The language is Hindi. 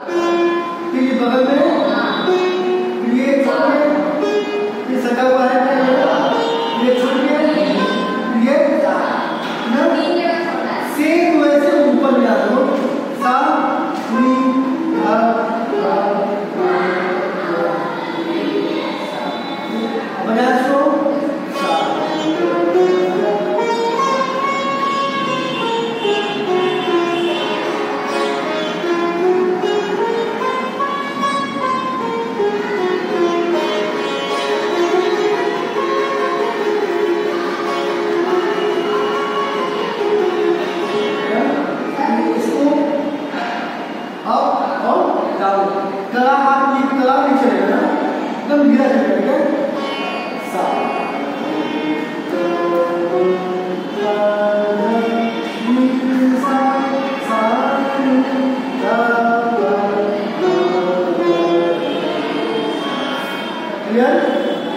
फिर ये बगल में फिर ये छोड़ के, ये सटा हुआ है ये छोड़ ये? सेम वैसे ऊपर मिला दो सा नी बना सो डाउन गला हाथ की गला नहीं चलेगा ना एकदम धीरा चलेगा ठीक है सा क्लियर